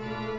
Bye.